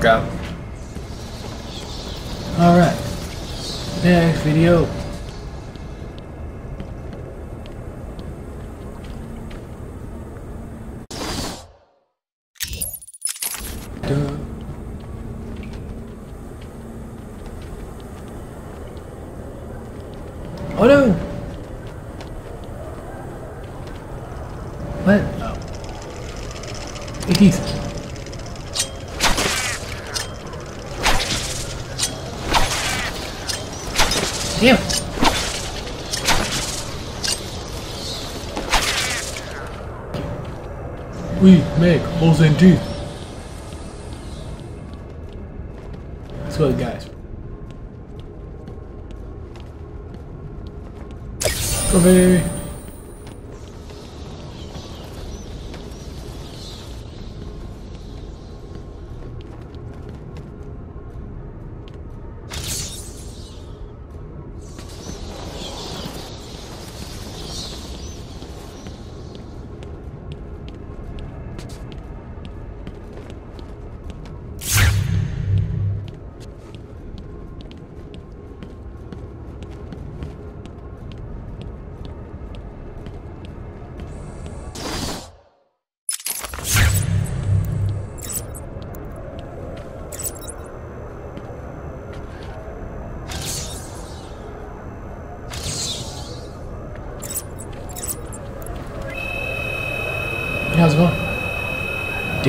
That's a. Alright. Next video. Oh no! What? Oh. Hey, Keith. Damn. We make holes in teeth. Let's go, guys. Go, baby.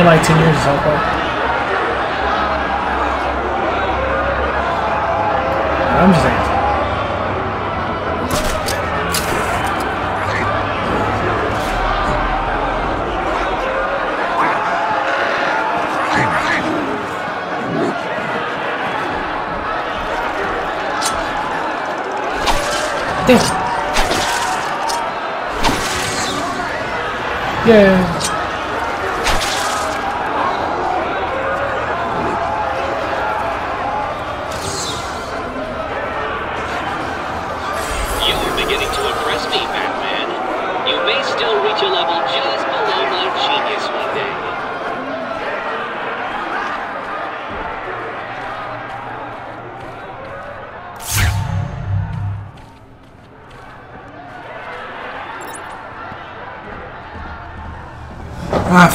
in like 10 years South Park. I'm just asking. Yeah. Ah,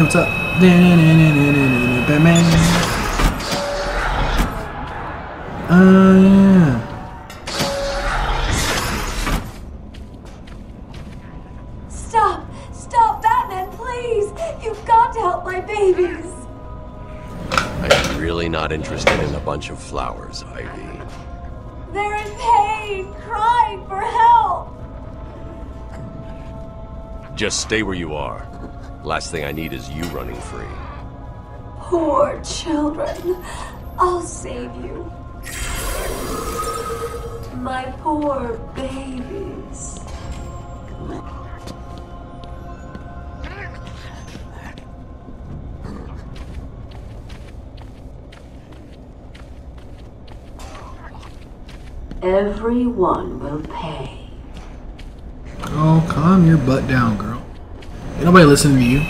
Hey, what's up? Batman. Uh, yeah. Stop! Stop, Batman, please! You've got to help my babies! I'm really not interested in a bunch of flowers, Ivy. They're in pain, crying for help! Just stay where you are. Last thing I need is you running free. Poor children. I'll save you. My poor babies. Everyone will pay. Oh, calm your butt down, girl. Ain't nobody listening to you.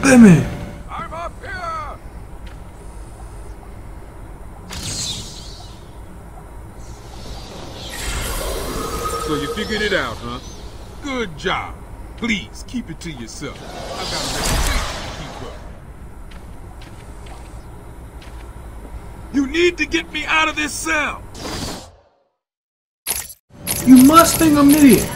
Batman! I'm up here! So you figured it out, huh? Good job. Please, keep it to yourself. I've got a reputation to keep up. You need to get me out of this cell! You must think I'm an idiot.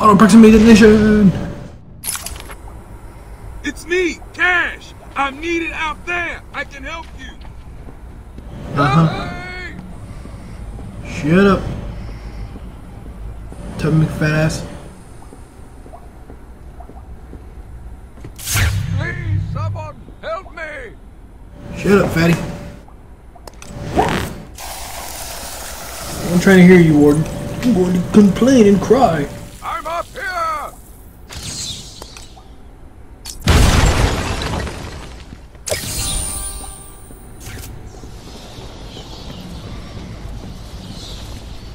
Auto proximity detonation. It's me, Cash! I'm needed out there! I can help you! Uh-huh. Shut up. Me, fat ass. Please, someone, help me! Shut up, fatty. I'm trying to hear you, Warden. I'm going to complain and cry.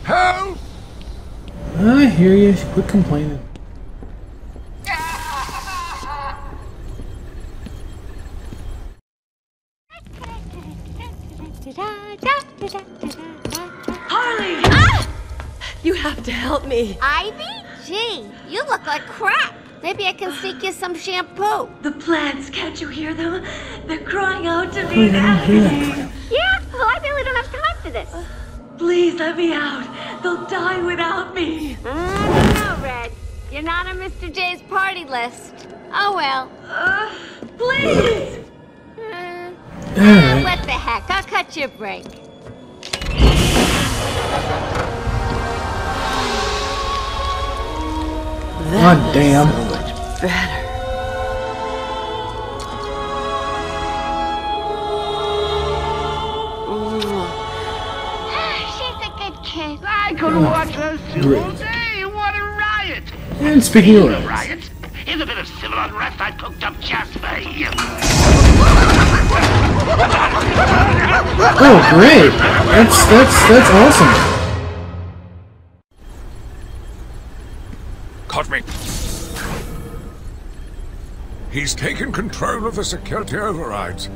Help! I hear you. Quit complaining. Harley! Ah! You have to help me. Ivy? Gee, you look like crap. Maybe I can sneak you some shampoo. The plants, can't you hear them? They're crying out to Oh, me in yeah, hear that. Yeah? Well, I really don't have time for this. Please let me out. They'll die without me. Mm, no, Red. You're not on Mr. J's party list. Oh well. Uh, please! Uh, what the heck? I'll cut you a break. God damn. So much better. Could watch those two Great. all day. What a riot! And speaking of riots, riot? In a bit of civil unrest I cooked up just for you. oh great, that's that's that's awesome. Caught me. He's taken control of the security overrides.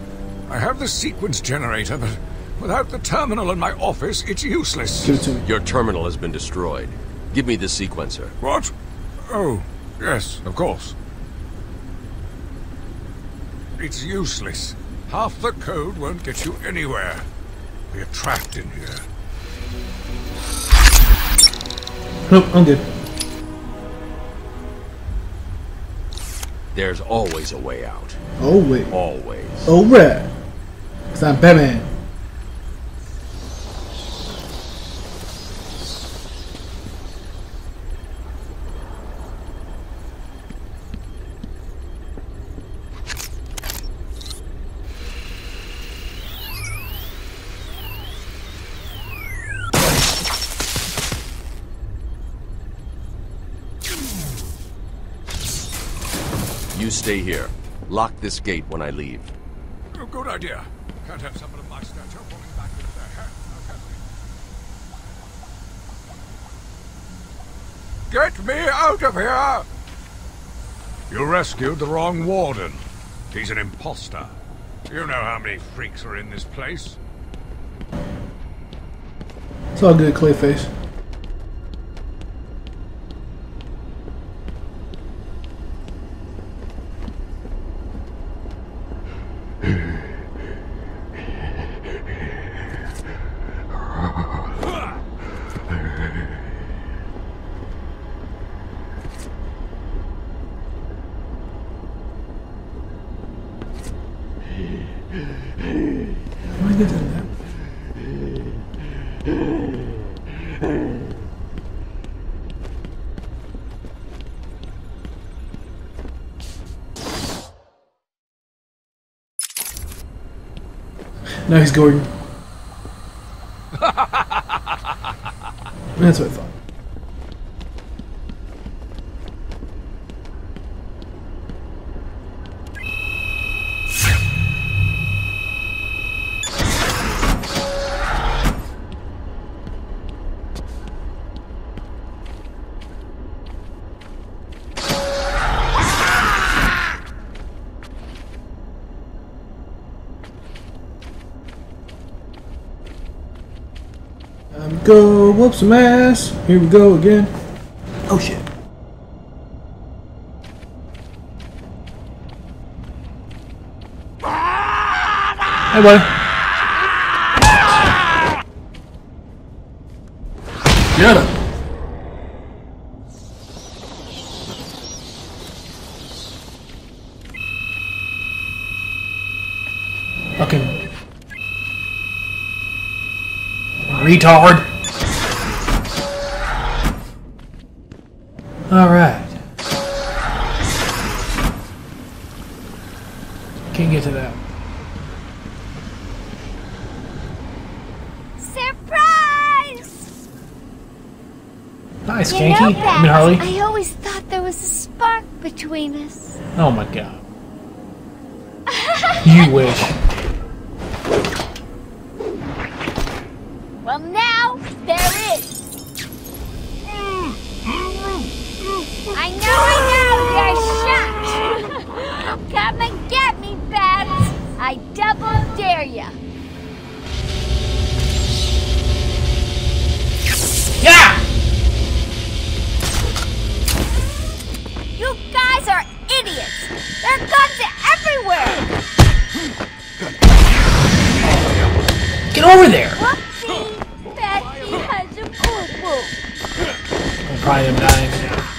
I have the sequence generator, but without the terminal in my office, it's useless. Give it to me. Your terminal has been destroyed. Give me the sequencer. What? Oh, yes, of course. It's useless. Half the code won't get you anywhere. We're trapped in here. Nope, I'm good. There's always a way out. Oh wait. Always. Oh red. Cause I'm Batman. You stay here. Lock this gate when I leave. Oh, good idea. Can't have someone of my stature falling back into their hair. Now, can we? Get me out of here! You rescued the wrong warden. He's an imposter. You know how many freaks are in this place. It's all good, Clayface. Nice, Gordon. That's what I thought. Time to go whoop some ass. Here we go again. Oh shit. Hey, buddy. Get him. Fucking retard. All right. Can't get to that. Surprise! Hi, You Skanky. know, I mean Harley. I always thought there was a spark between us. Oh my god. You wish. I am dying.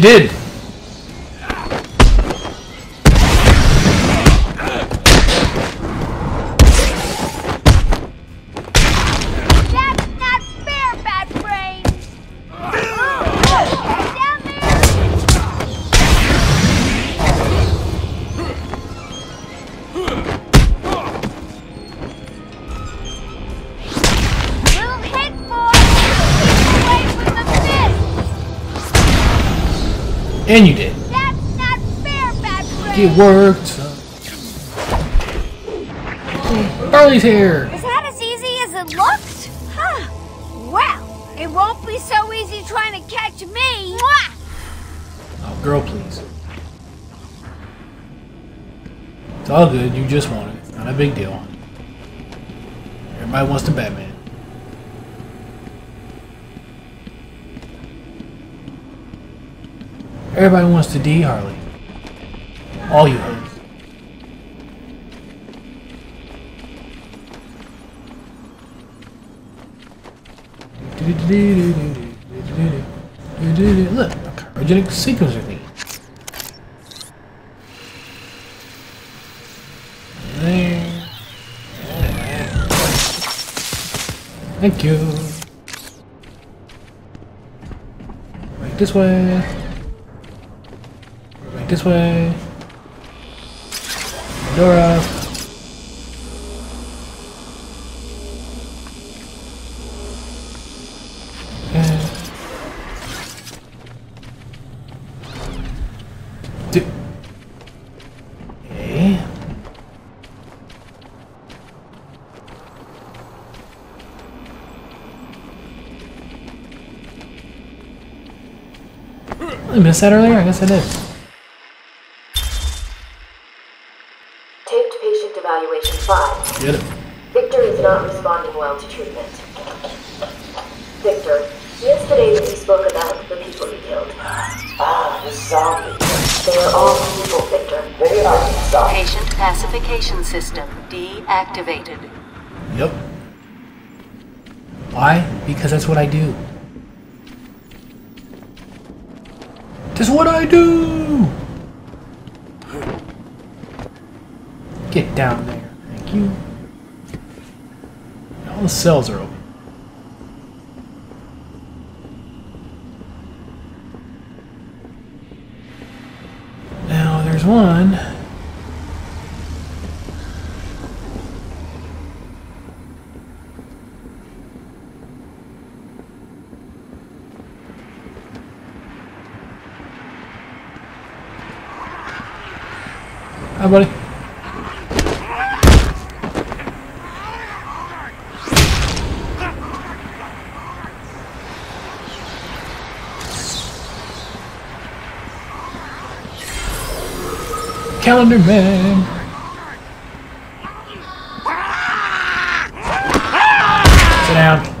Did. And you did. That's not fair, bad. It worked. Harley's here. Is that as easy as it looks? Huh. Well, it won't be so easy trying to catch me. Mwah! Oh, girl, please. It's all good. You just won it. Not a big deal. Everybody wants the Batman. Everybody wants to D Harley. All you hoes. Look, a cryogenic sequencer thing. Thank you. Right this way. This way. Dora. Eh. Do- Okay. Eh? I missed that earlier? I guess I did. Taped patient evaluation 5. Get it. Victor is not responding well to treatment. Victor, yesterday we spoke about the people you killed. Ah, contact with zombies. They are all people, Victor. They are zombies. Patient pacification system deactivated. Yep. Why? Because that's what I do. That's what I do! Get down there. Thank you. All the cells are open. Now there's one. Hi, buddy. Calendar Man. Sit down.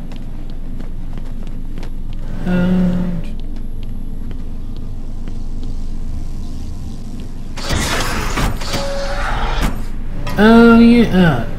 Yeah.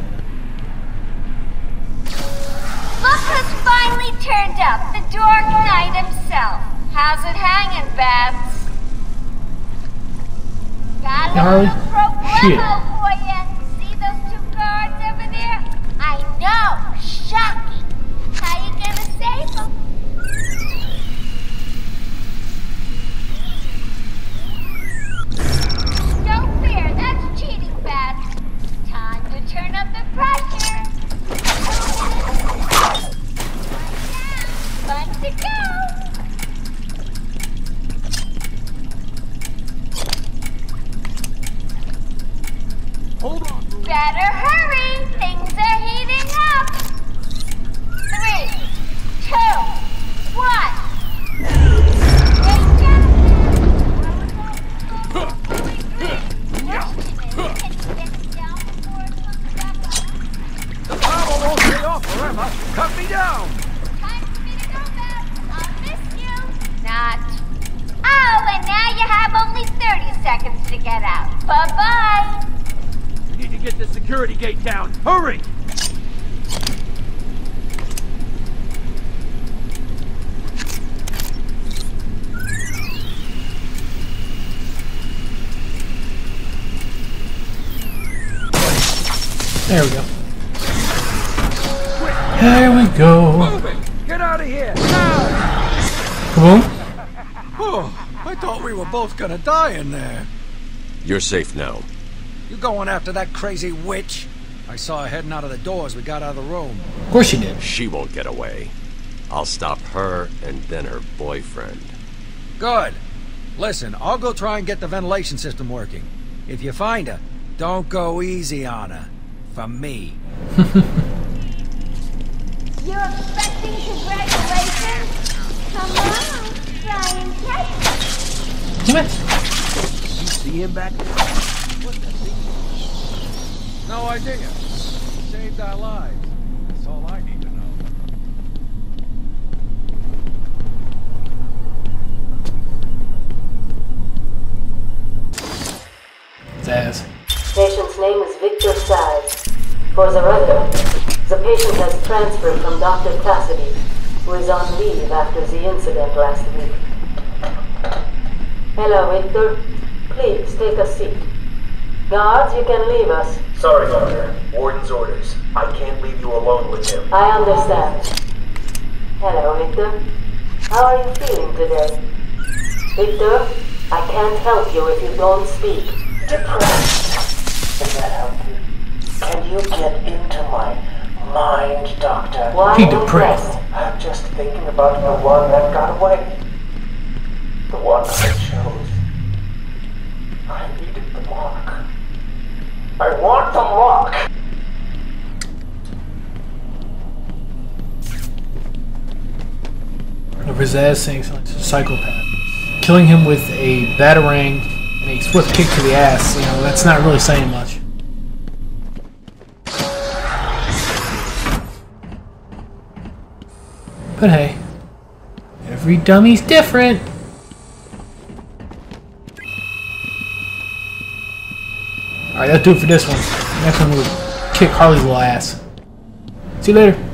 Get out. Bye-bye. We need to get the security gate down. Hurry! There we go. There we go. Get out of here! Now! Kaboom. Oh, I thought we were both gonna die in there. You're safe now. You going after that crazy witch? I saw her heading out of the door as we got out of the room. Of course you did. She won't get away. I'll stop her and then her boyfriend. Good. Listen, I'll go try and get the ventilation system working. If you find her, don't go easy on her. For me. You're expecting congratulations? Come on, try and catch it. Damn it. You see him back there? What the thing? No idea. He saved our lives. That's all I need to know. Zsasz. Patient's name is Victor Zsasz. For the record, the patient has transferred from Dr. Cassidy, who is on leave after the incident last week. Hello, Victor. Please take a seat. Guards, you can leave us. Sorry, Doctor. Warden's orders. I can't leave you alone with him. I understand. Hello, Victor. How are you feeling today? Victor, I can't help you if you don't speak. Depressed. Does that help you? Can you get into my mind, Doctor? Why He depressed. I'm just thinking about the one that got away. The one I chose. I needed the mark. I want the mark! of ass saying psychopath. Killing him with a batarang and a swift kick to the ass, you know, that's not really saying much. But hey, every dummy's different. Alright, that'll do it for this one. Next one we'll kick Harley's little ass. See you later.